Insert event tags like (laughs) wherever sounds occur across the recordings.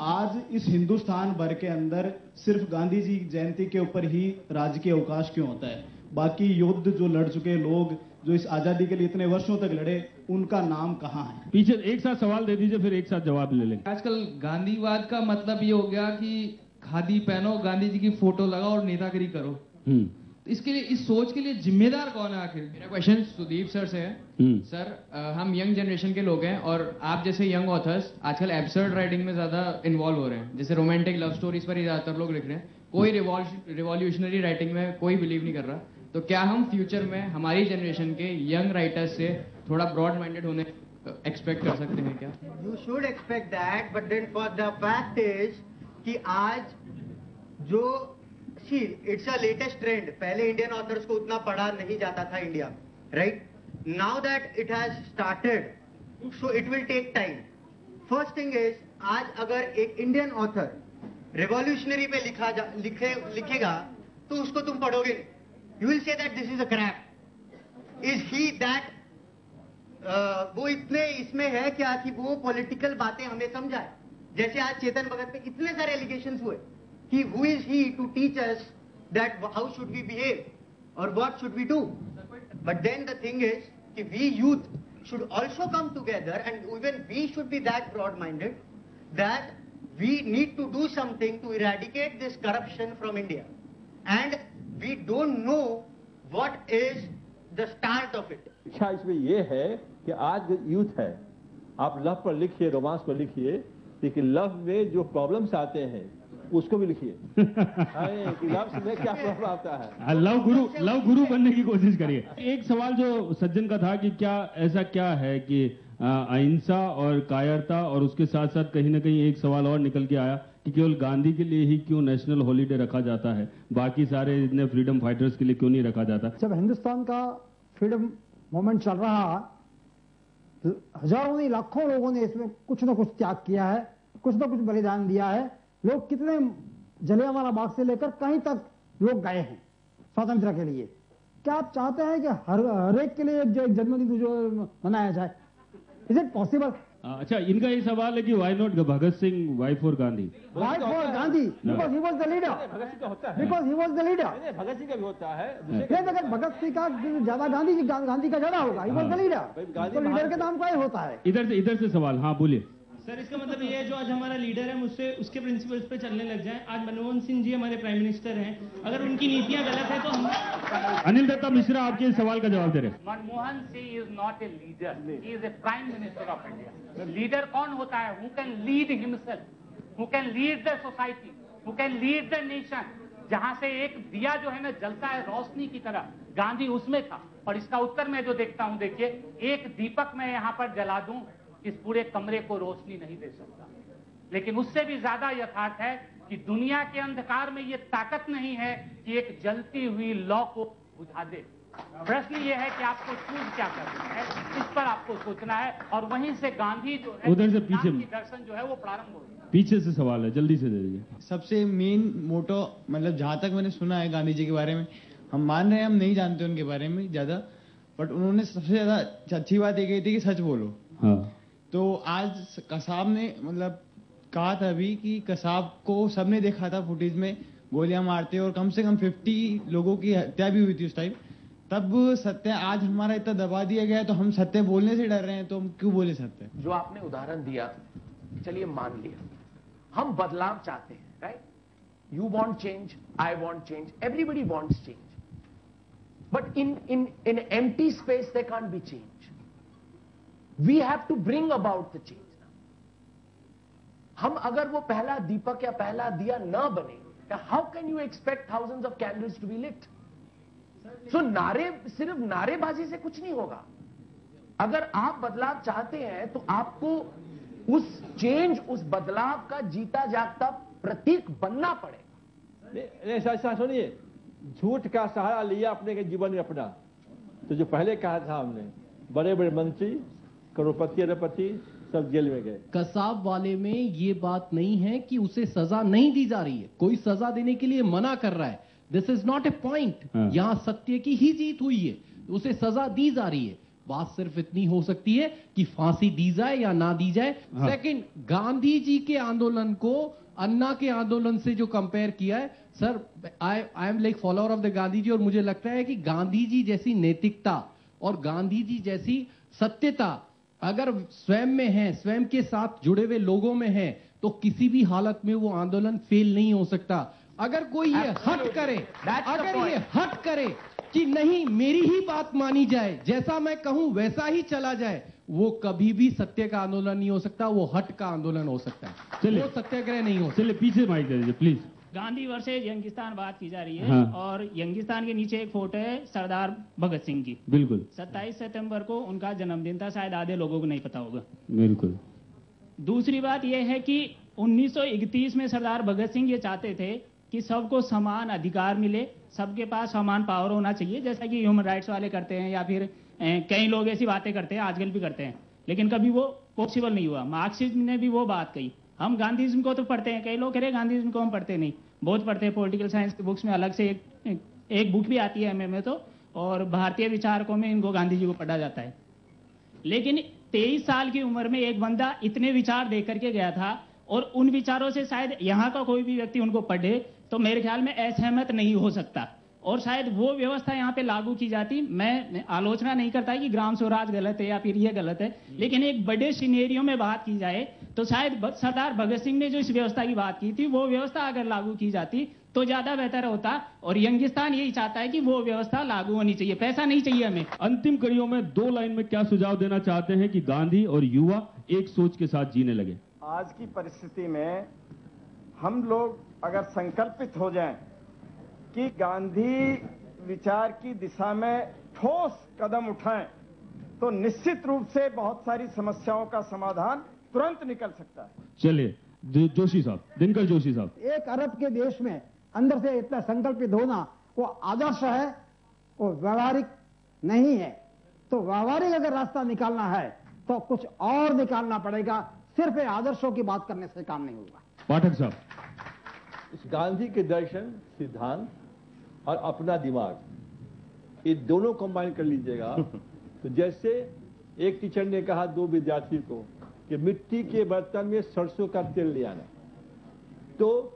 आज इस हिंदुस्तान भर के अंदर सिर्फ़ गांधी जी जयंती के ऊपर ही राजकीय अवकाश क्यों होता है? बाकी युद्ध जो लड़ चुके लोग जो इस आज़ादी के लिए इतने वर्षों तक लड़े उनका नाम कहाँ है? पीछे एक साथ सवाल दे दीजिए फिर एक साथ जवाब ले लेंगे। आजकल गांधीवाद का मतलब ये हो गया कि खादी पहनो गांधी जी की फ़ोटो लगाओ और नेतागिरी करो। हम्म। इसके लिए इस सोच के लिए जिम्मेदार कौन है आखिर? मेरा क्वेश्चन सुदीप सर से है। हम्म। सर अ, हम यंग जनरेशन के लोग हैं और आप जैसे यंग ऑथर्स आजकल एब्सर्ड राइटिंग में ज़्यादा इन्वॉल्व हो रहे हैं। जैसे रोमांटिक लव स्टोरीज पर ही ज़्यादातर लोग लिख रहे हैं। कोई रिवॉल्यूशनरी राइटिंग में कोई बिलीव नहीं कर रहा। तो क्या हम फ्यूचर में हमारी जनरेशन के यंग राइटर्स से थोड़ा ब्रॉड माइंडेड होने एक्सपेक्ट कर सकते हैं क्या? You should expect that but then for the fact is कि आज जो see it's a latest trend पहले इंडियन ऑथर्स को उतना पढ़ा नहीं जाता था India right now that it has started so it will take time first thing is आज अगर एक इंडियन ऑथर रिवॉल्यूशनरी पे लिखा जा, लिखे लिखेगा तो उसको तुम पढ़ोगे you will see that this is a crap is he that वो इतने इसमें है क्या कि वो पॉलिटिकल बातें हमें समझाए। जैसे आज चेतन भगत पे इतने सारे एलिगेशन हुए। कि who is he to teach us that how should we behave और what should we do but then the thing is कि we youth should also come together and even we should be that broad minded that we need to do something to eradicate this corruption from India and we don't know what is the start of it अच्छा इसमें यह है कि आज youth है, आप love पर लिखिए रोमांस पर लिखिए लेकिन लव में जो प्रॉब्लम्स आते हैं उसको भी लिखिए। लव क्या आता है। हाँ, लव गुरु लव गुरु बनने की कोशिश करिए। एक सवाल जो सज्जन का था कि क्या ऐसा क्या है कि अहिंसा और कायरता और उसके साथ साथ कहीं ना कहीं एक सवाल और निकल के आया कि केवल गांधी के लिए ही क्यों नेशनल हॉलीडे रखा जाता है? बाकी सारे इतने फ्रीडम फाइटर्स के लिए क्यों नहीं रखा जाता? जब हिंदुस्तान का फ्रीडम मूवमेंट चल रहा तो हज़ारों नहीं लाखों लोगों ने इसमें कुछ ना कुछ त्याग किया है कुछ ना कुछ बलिदान दिया है। लोग कितने जलियांवाला बाग से लेकर कहीं तक लोग गए हैं स्वतंत्र के लिए। क्या आप चाहते हैं कि हर हर एक के लिए एक जो एक जन्मदिन जो मनाया जाए? इज़ इट पॉसिबल अच्छा इनका ये सवाल है कि why not Bhagat Singh why for Gandhi why for Gandhi because he. Was the leader Bhagat Singh का होता है। Because he was the leader Bhagat Singh का भी होता है। दूसरे नहीं अगर भगत सिंह का ज़्यादा गांधी गांधी का ज़्यादा होगा। He. Was the leader leader के नाम का ही होता है। इधर से इधर से सवाल। हाँ बोलिए। सर इसका मतलब ये है जो आज हमारा लीडर है मुझसे उसके प्रिंसिपल्स पे चलने लग जाए। आज मनमोहन सिंह जी हमारे प्राइम मिनिस्टर हैं। अगर उनकी नीतियाँ गलत है तो हम अनिल दत्ता मिश्रा आपके इस सवाल का जवाब दे रहे हैं। Manmohan Singh is not a leader he is a prime minister of India leader कौन होता है? Who can lead himself who can lead the society who can lead the nation जहाँ से एक दिया जो है ना जलता है रोशनी की तरह। गांधी उसमें था। और इसका उत्तर मैं जो देखता हूँ देखिए एक दीपक मैं यहाँ पर जला दूँ। इस पूरे कमरे को रोशनी नहीं दे सकता। लेकिन उससे भी ज़्यादा यथार्थ है कि दुनिया के अंधकार में ये ताकत नहीं है कि एक जलती हुई लॉ को बुझा दे। प्रश्न ये है कि आपको चूज़ क्या करना है? इस पर आपको सोचना है और वहीं से गांधी जो है उधर से पीछे- दर्शन जो है वो प्रारंभ होगी पीछे से सवाल है जल्दी से दे दीजिए। सबसे मेन मोटो मतलब जहाँ तक मैंने सुना है गांधी जी के बारे में हम मान रहे हैं हम नहीं जानते उनके बारे में ज़्यादा बट उन्होंने सबसे ज़्यादा अच्छी बात ये कही थी कि सच बोलो। हाँ। तो आज कसाब ने मतलब कहा था अभी कि कसाब को सबने देखा था फुटेज में, गोलियाँ मारते और कम से कम 50 लोगों की हत्या भी हुई थी उस टाइम तब सत्य, आज हमारा इतना दबा दिया गया तो हम सत्य बोलने से डर रहे हैं तो हम क्यों बोले सत्य? जो आपने उदाहरण दिया, चलिए मान लिया। हम बदलाव चाहते हैं right you want change I want change everybody wants change but in in in empty space they can't be change we have to bring about the change हम अगर वो पहला दीपक या पहला दिया न बने how can you expect thousands of candles to be lit so नारे, सिर्फ़ नारेबाजी से कुछ नहीं होगा। अगर आप बदलाव चाहते हैं तो आपको उस चेंज उस बदलाव का जीता जागता प्रतीक बनना पड़ेगा। सुनिए। झूठ का सहारा लिया अपने के जीवन में अपना। तो जो पहले कहा था हमने बड़े बड़े मंत्री करोड़पति अरबपति सब जेल में गए। कसाब वाले में ये बात नहीं है कि उसे सजा नहीं दी जा रही है। कोई सजा देने के लिए मना कर रहा है। This is not a point. यहाँ सत्य की ही जीत हुई है। उसे सजा दी जा रही है। बात सिर्फ़ इतनी हो सकती है कि फांसी दी जाए या ना दी जाए। हाँ। सेकंड गांधी जी के आंदोलन को अन्ना के आंदोलन से जो कंपेयर किया है sir I I am like follower of the Gandhi ji और मुझे लगता है कि गांधी जी जैसी नैतिकता और गांधी जी जैसी सत्यता अगर स्वयं में है स्वयं के साथ जुड़े हुए लोगों में है तो किसी भी हालत में वो आंदोलन फेल नहीं हो सकता। अगर कोई ये हट करे अगर ये हट करे कि नहीं मेरी ही बात मानी जाए जैसा मैं कहूँ वैसा ही चला जाए वो कभी भी सत्य का आंदोलन नहीं हो सकता वो हट का आंदोलन हो सकता है। चलिए। वो सत्याग्रह नहीं हो चलिए पीछे माइक दे दीजिए प्लीज़ गांधी वर्सेज यंगिस्तान बात की जा रही है हाँ। और यंगिस्तान के नीचे एक फ़ोटो है सरदार भगत सिंह की। बिल्कुल। 27 सितंबर को उनका जन्मदिन था शायद आधे लोगों को नहीं पता होगा। बिल्कुल। दूसरी बात यह है कि 1931 में सरदार भगत सिंह ये चाहते थे कि सबको समान अधिकार मिले सबके पास समान पावर होना चाहिए जैसा कि ह्यूमन राइट्स वाले करते हैं या फिर कई लोग ऐसी बातें करते हैं आजकल भी करते हैं। लेकिन कभी वो पॉसिबल नहीं हुआ। मार्क्सिज्म ने भी वो बात कही। हम गांधीज्म को तो पढ़ते हैं कई लोग कह रहे हैं गांधीज्म को हम पढ़ते नहीं। बहुत पढ़ते हैं पॉलिटिकल साइंस की बुक्स में अलग से एक, एक, बुक भी आती है एमए में तो और भारतीय विचारकों में इनको गांधी जी को पढ़ा जाता है। लेकिन 23 साल की उम्र में एक बंदा इतने विचार दे करके गया था और उन विचारों से शायद यहाँ का कोई भी व्यक्ति उनको पढ़े तो मेरे ख्याल में असहमत नहीं हो सकता। और शायद वो व्यवस्था यहाँ पे लागू की जाती। मैं आलोचना नहीं करता कि ग्राम स्वराज गलत है या फिर ये गलत है लेकिन एक बड़े सिनेरियो में बात की जाए तो शायद सरदार भगत सिंह ने जो इस व्यवस्था की बात की थी वो व्यवस्था अगर लागू की जाती तो ज़्यादा बेहतर होता। और यंगिस्तान यही चाहता है कि वो व्यवस्था लागू होनी चाहिए। पैसा नहीं चाहिए हमें। अंतिम कड़ियों में दो लाइन में क्या सुझाव देना चाहते हैं कि गांधी और युवा एक सोच के साथ जीने लगे? आज की परिस्थिति में हम लोग अगर संकल्पित हो जाएँ कि गांधी विचार की दिशा में ठोस कदम उठाएँ तो निश्चित रूप से बहुत सारी समस्याओं का समाधान तुरंत निकल सकता है। चलिए जोशी साहब दिनकर जोशी साहब। एक अरब के देश में अंदर से इतना संकल्पित होना वो आदर्श है वो व्यवहारिक नहीं है। तो व्यवहारिक अगर रास्ता निकालना है तो कुछ और निकालना पड़ेगा। सिर्फ़ आदर्शों की बात करने से काम नहीं होगा। पाठक साहब। इस गांधी के दर्शन सिद्धांत और अपना दिमाग। ये दोनों कंबाइन कर लीजिएगा। (laughs) तो जैसे एक टीचर ने कहा दो विद्यार्थी को कि मिट्टी के बर्तन में सरसों का तेल ले आना। तो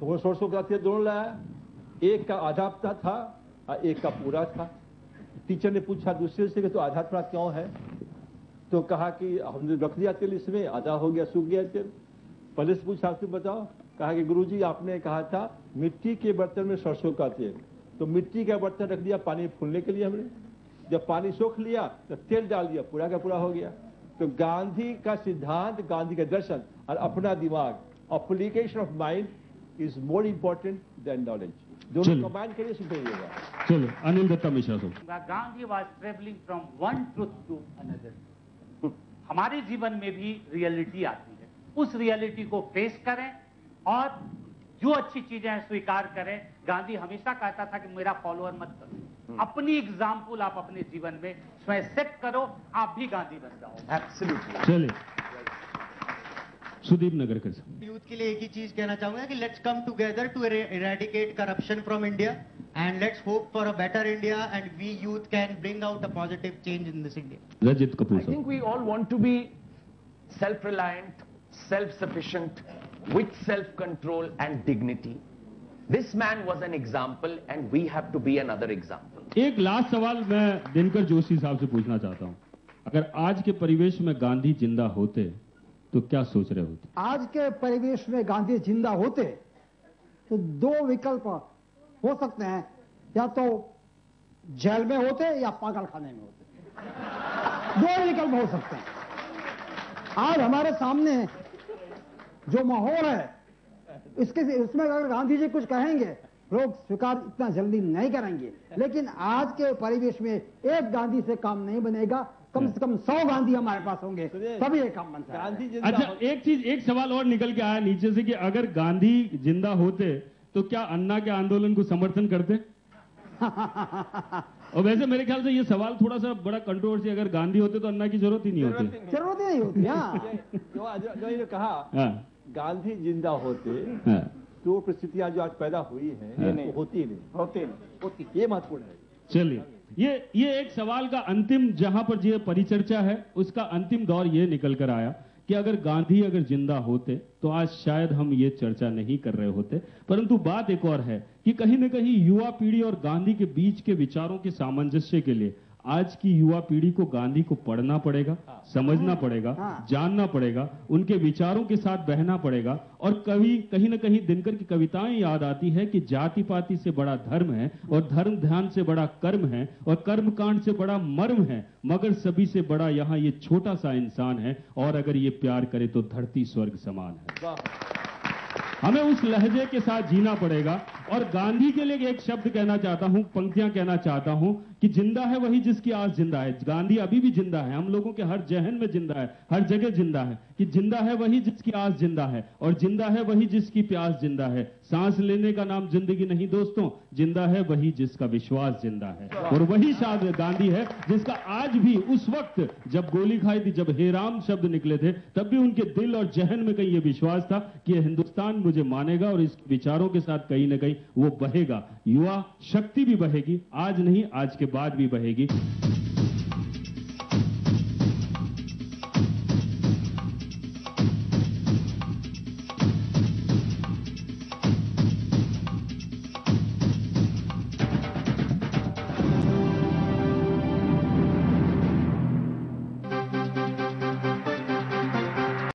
तो वो सरसों का तेल दोनों लाया। एक का आधा था, था और एक का पूरा था। टीचर ने पूछा दूसरे से कि तो आधा पूरा क्यों है? तो कहा कि हमने रख दिया तेल इसमें आधा हो गया सूख गया तेल। पहले से पूछा आपसे बताओ। कहा कि गुरुजी आपने कहा था मिट्टी के बर्तन में सरसों का तेल। तो मिट्टी का बर्तन रख दिया पानी फूलने के लिए हमने। जब पानी सोख लिया तो तेल डाल दिया पूरा का पूरा हो गया। तो गांधी का सिद्धांत गांधी का दर्शन और अपना दिमाग application of mind is more important than knowledge दोनों। कंबाइन करिए सुनिएगा चलो अनिल दत्ता मिश्रा साहब Gandhi was traveling from one truth to another. हमारे जीवन में भी रियलिटी आती है। उस रियलिटी को फेस करें और जो अच्छी चीज़ें हैं स्वीकार करें। गांधी हमेशा कहता था कि मेरा फॉलोअर मत करो। अपनी एग्ज़ाम्पल आप अपने जीवन में स्वयं सेट करो आप भी गांधी बन जाओ एब्सोल्युटली चलिए। सुदीप नगरकर साहब यूथ के लिए एक ही चीज़ कहना चाहूँगा कि let's come together to eradicate corruption from India and let's hope for a better India and we youth can bring out a positive change in this India Rajit Kapoor I साहब। think we all want to self self-reliant, self-sufficient, with self-control and dignity. This man was an example and we have to be another example. एक last सवाल मैं दिनकर जोशी साहब से पूछना चाहता हूँ। अगर आज के परिवेश में गांधी ज़िंदा होते तो क्या सोच रहे होते? आज के परिवेश में गांधी ज़िंदा होते तो दो विकल्प हो सकते हैं। या तो जेल में होते या पागल खाने में होते। दो विकल्प हो सकते हैं। आज हमारे सामने जो माहौल है इसके इसमें अगर गांधी जी कुछ कहेंगे लोग स्वीकार इतना जल्दी नहीं करेंगे। लेकिन आज के परिवेश में एक गांधी से काम नहीं बनेगा। कम से कम सौ गांधी हमारे पास होंगे। तभी ये काम बनता है। गांधी अच्छा एक चीज़ एक सवाल और निकल के आया नीचे से कि अगर गांधी ज़िंदा होते तो क्या अन्ना के आंदोलन को समर्थन करते? (laughs) और वैसे मेरे ख्याल से ये सवाल थोड़ा सा बड़ा कंट्रोवर्सी अगर गांधी होते तो अन्ना की ज़रूरत ही नहीं होती। ज़रूरत ही नहीं होती हाँ। (laughs) जो जो- जो ये कहा हाँ, गांधी ज़िंदा होते हाँ, तो परिस्थितियाँ जो आज पैदा हुई हैं हाँ। वो होती नहीं। होते होती ये महत्वपूर्ण है। चलिए ये ये एक सवाल का अंतिम जहाँ पर ये परिचर्चा है उसका अंतिम दौर ये निकल कर आया कि अगर गांधी अगर ज़िंदा होते तो आज शायद हम ये चर्चा नहीं कर रहे होते। परंतु बात एक और है कि कहीं ना कहीं युवा पीढ़ी और गांधी के बीच के विचारों के सामंजस्य के लिए आज की युवा पीढ़ी को गांधी को पढ़ना पड़ेगा समझना पड़ेगा जानना पड़ेगा उनके विचारों के साथ बहना पड़ेगा और कभी कहीं ना कहीं दिनकर की कविताएँ याद आती है कि जाति पाति से बड़ा धर्म है और धर्म ध्यान से बड़ा कर्म है और कर्म कांड से बड़ा मर्म है मगर सभी से बड़ा यहाँ ये छोटा सा इंसान है और अगर ये प्यार करे तो धरती स्वर्ग समान है। हमें उस लहजे के साथ जीना पड़ेगा और गांधी के लिए एक शब्द कहना चाहता हूँ पंक्तियाँ कहना चाहता हूँ कि ज़िंदा है वही जिसकी आस ज़िंदा है। गांधी अभी भी ज़िंदा है। हम लोगों के हर जहन में ज़िंदा है, हर जगह ज़िंदा है कि ज़िंदा है वही जिसकी आस ज़िंदा है और ज़िंदा है वही जिसकी प्यास ज़िंदा है। सांस लेने का नाम ज़िंदगी नहीं दोस्तों, ज़िंदा है वही जिसका विश्वास ज़िंदा है। और वही शायद गांधी है जिसका आज भी उस वक्त जब गोली खाई थी, जब हेराम शब्द निकले थे, तब भी उनके दिल और जहन में कहीं ये विश्वास था कि हिंदुस्तान मुझे मानेगा और इस विचारों के साथ कहीं ना कहीं वो बहेगा। युवा शक्ति भी बहेगी। आज नहीं, आज के बाद भी बहेगी।